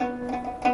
Música